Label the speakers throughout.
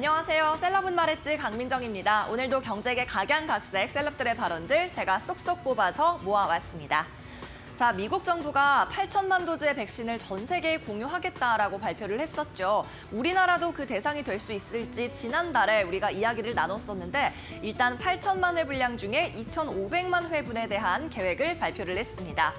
Speaker 1: 안녕하세요. 셀럽은 말했지 강민정입니다. 오늘도 경제계 각양각색 셀럽들의 발언들 제가 쏙쏙 뽑아서 모아왔습니다. 자, 미국 정부가 8천만 도즈의 백신을 전 세계에 공유하겠다라고 발표를 했었죠. 우리나라도 그 대상이 될 수 있을지 지난달에 우리가 이야기를 나눴었는데 일단 8천만 회 분량 중에 2,500만 회분에 대한 계획을 발표를 했습니다.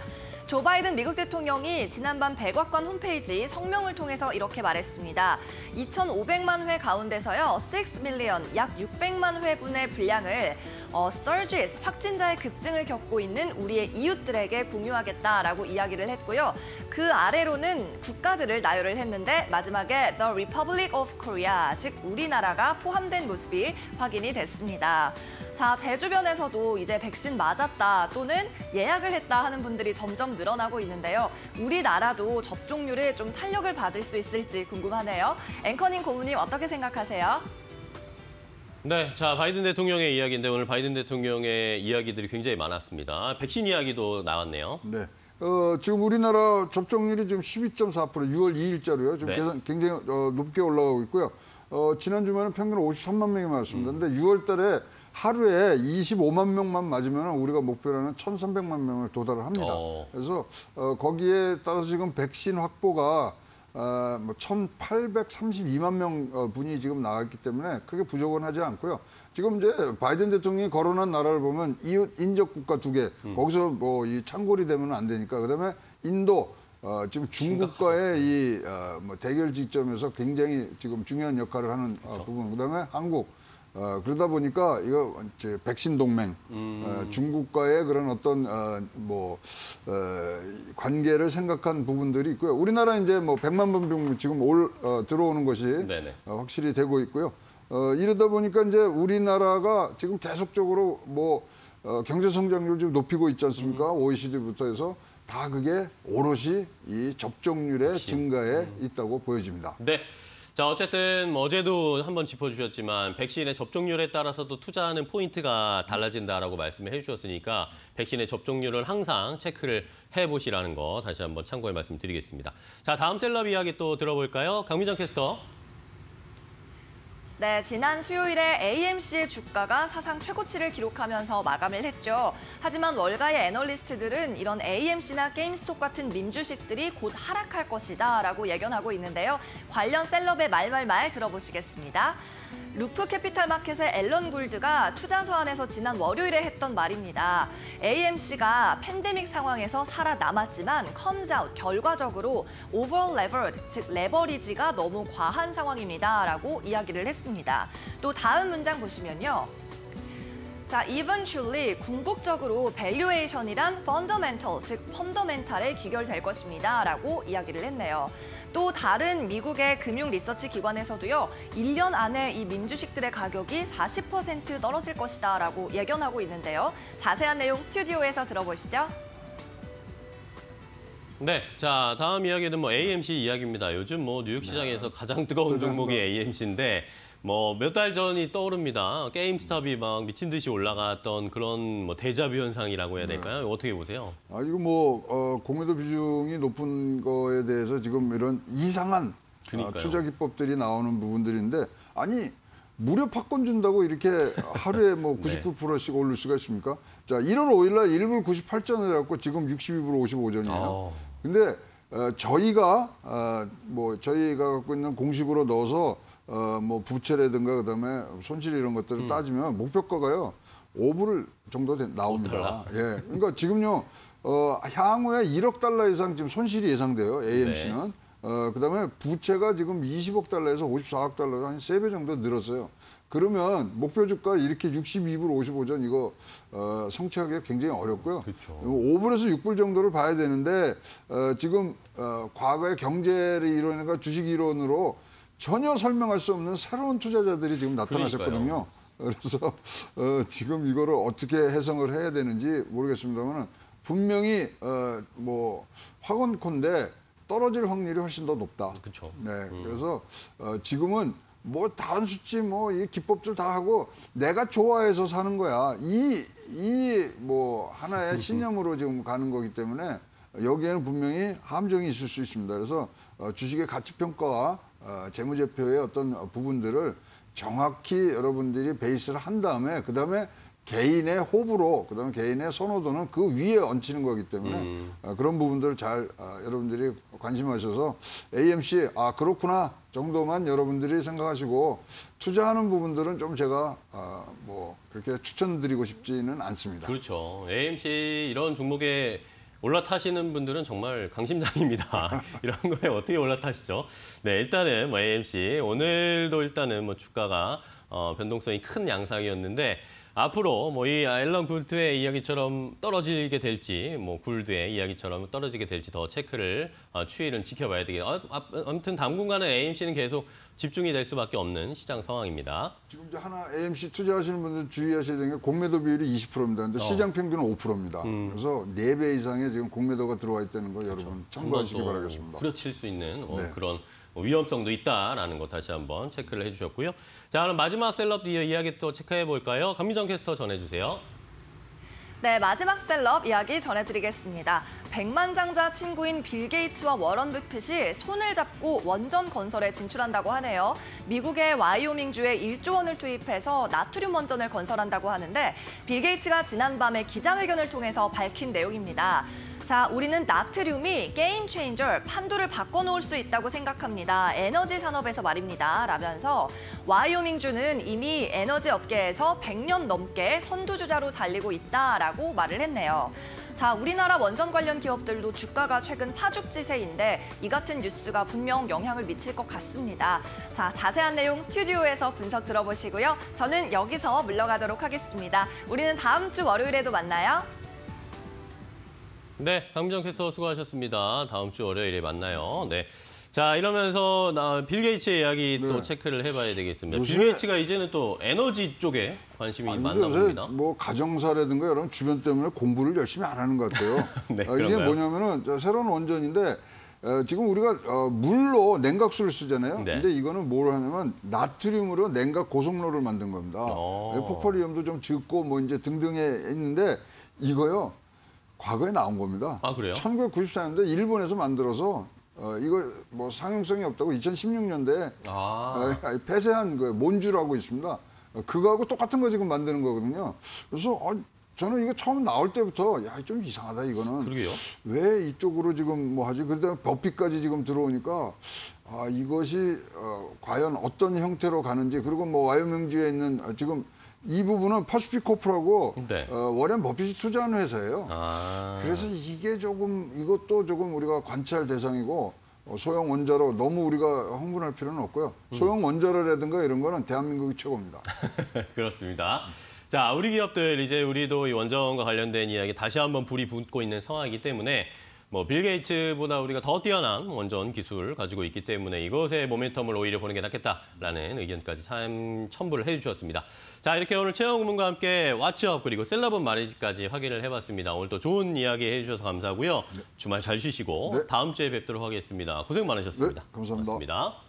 Speaker 1: 조 바이든 미국 대통령이 지난밤 백악관 홈페이지 성명을 통해서 이렇게 말했습니다. 2,500만 회 가운데서요, 6 밀리언, 약 600만 회분의 분량을 어, surges, 확진자의 급증을 겪고 있는 우리의 이웃들에게 공유하겠다라고 이야기를 했고요. 그 아래로는 국가들을 나열을 했는데 마지막에 The Republic of Korea, 즉 우리나라가 포함된 모습이 확인이 됐습니다. 자, 제 주변에서도 이제 백신 맞았다 또는 예약을 했다 하는 분들이 점점 늘어나고 있는데요. 우리나라도 접종률에 좀 탄력을 받을 수 있을지 궁금하네요. 앵커님 고문님 어떻게 생각하세요?
Speaker 2: 네, 자 바이든 대통령의 이야기인데 오늘 바이든 대통령의 이야기들이 굉장히 많았습니다. 백신 이야기도 나왔네요.
Speaker 3: 네. 어, 지금 우리나라 접종률이 지금 12.4% 6월 2일자로요. 지금
Speaker 2: 네.
Speaker 3: 계산 굉장히 어, 높게 올라가고 있고요. 어, 지난 주말은 평균 53만 명이 맞았습니다. 근데 6월 달에 하루에 25만 명만 맞으면 우리가 목표라는 1,300만 명을 도달을 합니다.
Speaker 2: 어.
Speaker 3: 그래서 어, 거기에 따라서 지금 백신 확보가 어, 뭐 1,832만 명 어, 분이 지금 나왔기 때문에 크게 부족은 하지 않고요. 지금 이제 바이든 대통령이 거론한 나라를 보면 이웃 인접 국가 두 개, 거기서 뭐 이 창골이 되면 안 되니까 그다음에 인도 어, 지금 중국과의 이 어, 뭐 대결 지점에서 굉장히 지금 중요한 역할을 하는 어, 부분, 그다음에 한국. 어, 그러다 보니까 이거 이제 백신 동맹, 어, 중국과의 그런 어떤 어, 뭐 어, 관계를 생각한 부분들이 있고요. 우리나라 이제 뭐 100만 번병 지금 올 어, 들어오는 것이
Speaker 2: 네네.
Speaker 3: 어, 확실히 되고 있고요. 어, 이러다 보니까 이제 우리나라가 지금 계속적으로 뭐 어, 경제 성장률 좀 높이고 있지 않습니까? OECD부터 해서 다 그게 오롯이 이 접종률의 증가에 있다고 보여집니다.
Speaker 2: 네. 자 어쨌든 뭐 어제도 한번 짚어주셨지만 백신의 접종률에 따라서도 투자하는 포인트가 달라진다라고 말씀을 해주셨으니까 백신의 접종률을 항상 체크를 해보시라는 거 다시 한번 참고의 말씀드리겠습니다. 자 다음 셀럽 이야기 또 들어볼까요? 강민정 캐스터.
Speaker 1: 네, 지난 수요일에 AMC의 주가가 사상 최고치를 기록하면서 마감을 했죠. 하지만 월가의 애널리스트들은 이런 AMC나 게임스톱 같은 밈주식들이 곧 하락할 것이다 라고 예견하고 있는데요. 관련 셀럽의 말말말 들어보시겠습니다. 루프 캐피탈 마켓의 앨런 굴드가 투자 서한에서 지난 월요일에 했던 말입니다. AMC가 팬데믹 상황에서 살아남았지만 comes out 결과적으로 over levered 즉 레버리지가 너무 과한 상황입니다 라고 이야기를 했습니다. 또 다음 문장 보시면요. 자, eventually 궁극적으로 valuation이란 fundamental, 즉 펀더멘탈에 귀결될 것입니다. 라고 이야기를 했네요. 또 다른 미국의 금융 리서치 기관에서도요. 1년 안에 이 민주식들의 가격이 40% 떨어질 것이다. 라고 예견하고 있는데요. 자세한 내용 스튜디오에서 들어보시죠.
Speaker 2: 네, 자 다음 이야기는 뭐 AMC 이야기입니다. 요즘 뭐 뉴욕 시장에서 가장 뜨거운 종목이 AMC인데 뭐 몇 달 전이 떠오릅니다. 게임스탑이 막 미친 듯이 올라갔던 그런 뭐 데자뷰 현상이라고 해야 될까요? 어떻게 보세요?
Speaker 3: 아, 이거 뭐, 어, 공매도 비중이 높은 거에 대해서 지금 이런 이상한 어,
Speaker 2: 그러니까요.
Speaker 3: 투자 기법들이 나오는 부분들인데, 아니, 무료 팝콘 준다고 이렇게 하루에 뭐
Speaker 2: 네.
Speaker 3: 99%씩 오를 수가 있습니까? 자, 1월 5일 날 1불 98전을 해갖고 지금 62불 55전이에요.
Speaker 2: 어.
Speaker 3: 근데 어, 저희가 어, 뭐 저희가 갖고 있는 공식으로 넣어서 어, 뭐 부채라든가 그다음에 손실 이런 것들을 따지면 목표가가요. 5불 정도 되- 나옵니다. 예, 그러니까 지금요 어, 향후에 1억 달러 이상 지금 손실이 예상돼요 AMC는. 어, 그다음에 부채가 지금 20억 달러에서 54억 달러가 한 세 배 정도 늘었어요. 그러면 목표 주가 이렇게 62불 55전 이거 어, 성취하기가 굉장히 어렵고요.
Speaker 2: 그렇죠.
Speaker 3: 5불에서 6불 정도를 봐야 되는데 어, 지금 어, 과거의 경제를 이론과 주식 이론으로 전혀 설명할 수 없는 새로운 투자자들이 지금 나타나셨거든요. 그래서 어, 지금 이거를 어떻게 해석을 해야 되는지 모르겠습니다만 분명히 어, 뭐 확언콘데 떨어질 확률이 훨씬 더 높다.
Speaker 2: 그쵸.
Speaker 3: 네, 그래서 어, 지금은 뭐 다른 수치 뭐 이 기법들 다 하고 내가 좋아해서 사는 거야. 이 이 뭐 하나의 신념으로 지금 가는 거기 때문에 여기에는 분명히 함정이 있을 수 있습니다. 그래서 어, 주식의 가치 평가와 어, 재무제표의 어떤 부분들을 정확히 여러분들이 베이스를 한 다음에 그 다음에 개인의 호불호, 그 다음에 개인의 선호도는 그 위에 얹히는 거기 때문에 어, 그런 부분들을 잘 어, 여러분들이 관심하셔서 AMC 아 그렇구나 정도만 여러분들이 생각하시고 투자하는 부분들은 좀 제가 어, 뭐 그렇게 추천드리고 싶지는 않습니다.
Speaker 2: 그렇죠. AMC 이런 종목에 올라타시는 분들은 정말 강심장입니다. 이런 거에 어떻게 올라타시죠? 네, 일단은 뭐 AMC 오늘도 일단은 뭐 주가가 어, 변동성이 큰 양상이었는데 앞으로 뭐 이 앨런 굴트의 이야기처럼 떨어지게 될지 뭐 굴드의 이야기처럼 떨어지게 될지 더 체크를 어, 추이를 지켜봐야 되겠. 어, 아, 아무튼 당분간은 AMC는 계속 집중이 될 수밖에 없는 시장 상황입니다.
Speaker 3: 지금 이제 하나 AMC 투자하시는 분들 주의하셔야 되는 게 공매도 비율이 20%입니다. 근데 시장 평균은 5%입니다. 그래서 4배 이상의 지금 공매도가 들어와 있다는 거 여러분 참고하시기 바라겠습니다.
Speaker 2: 후려칠 수 있는 어,
Speaker 3: 네.
Speaker 2: 그런 위험성도 있다라는 거 다시 한번 체크를 해주셨고요. 자, 그럼 마지막 셀럽 이야기 또 체크해 볼까요? 강미정 캐스터 전해주세요.
Speaker 1: 네, 마지막 셀럽 이야기 전해드리겠습니다. 백만장자 친구인 빌 게이츠와 워런 버핏이 손을 잡고 원전 건설에 진출한다고 하네요. 미국의 와이오밍주에 1조 원을 투입해서 나트륨 원전을 건설한다고 하는데 빌 게이츠가 지난밤에 기자회견을 통해서 밝힌 내용입니다. 자, 우리는 나트륨이 게임 체인저, 판도를 바꿔놓을 수 있다고 생각합니다. 에너지 산업에서 말입니다. 라면서 와이오밍주는 이미 에너지 업계에서 100년 넘게 선두주자로 달리고 있다라고 말을 했네요. 자, 우리나라 원전 관련 기업들도 주가가 최근 파죽지세인데 이 같은 뉴스가 분명 영향을 미칠 것 같습니다. 자, 자세한 내용 스튜디오에서 분석 들어보시고요. 저는 여기서 물러가도록 하겠습니다. 우리는 다음 주 월요일에도 만나요.
Speaker 2: 네, 강미정 캐스터 수고하셨습니다. 다음 주 월요일에 만나요. 네. 자, 이러면서 나, 빌 게이츠의 이야기 또
Speaker 3: 네.
Speaker 2: 체크를 해봐야 되겠습니다. 빌 게이츠가 이제는 또 에너지 쪽에 관심이 많나 봅니다.
Speaker 3: 뭐 가정사라든가 여러분 주변 때문에 공부를 열심히 안 하는 것 같아요.
Speaker 2: 네,
Speaker 3: 어, 이게? 뭐냐면은 저 새로운 원전인데 어, 지금 우리가 어, 물로 냉각수를 쓰잖아요.
Speaker 2: 네.
Speaker 3: 근데 이거는 뭘 하냐면 나트륨으로 냉각 고속로를 만든 겁니다.
Speaker 2: 어.
Speaker 3: 포퍼리움도 좀 적고 뭐 이제 등등에 있는데 이거요 과거에 나온 겁니다.
Speaker 2: 아, 그래요?
Speaker 3: 1994년대 일본에서 만들어서 어, 이거 뭐 상용성이 없다고 2016년대에
Speaker 2: 아,
Speaker 3: 아, 폐쇄한 그 몬주라고 있습니다. 어, 그거하고 똑같은 거 지금 만드는 거거든요. 그래서 어, 저는 이거 처음 나올 때부터 야 좀 이상하다 이거는.
Speaker 2: 그러게요.
Speaker 3: 왜 이쪽으로 지금 뭐 하지? 그러다 법비까지 지금 들어오니까 아 이것이 어, 과연 어떤 형태로 가는지 그리고 뭐 와이오밍주에 있는 어, 지금 이 부분은 PacifiCorp라고
Speaker 2: 네.
Speaker 3: 어, 워렌 버핏이 투자한 회사예요.
Speaker 2: 아.
Speaker 3: 그래서 이게 조금 이것도 조금 우리가 관찰 대상이고 어, 소형 원자로 너무 우리가 흥분할 필요는 없고요. 소형 원자로라든가 이런 거는 대한민국이 최고입니다.
Speaker 2: 그렇습니다. 자, 우리 기업들 이제 우리도 이 원전과 관련된 이야기 다시 한번 불이 붙고 있는 상황이기 때문에 뭐 빌 게이츠보다 우리가 더 뛰어난 원전 기술 가지고 있기 때문에 이것의 모멘텀을 오히려 보는 게 낫겠다라는 의견까지 참 첨부를 해주셨습니다. 자, 이렇게 오늘 최영 군과 함께 왓츠업 그리고 셀럽은 말이지까지 확인을 해봤습니다. 오늘 또 좋은 이야기 해주셔서 감사하고요. 주말 잘 쉬시고
Speaker 3: 네.
Speaker 2: 다음 주에 뵙도록 하겠습니다. 고생 많으셨습니다.
Speaker 3: 네, 감사합니다.
Speaker 2: 고맙습니다.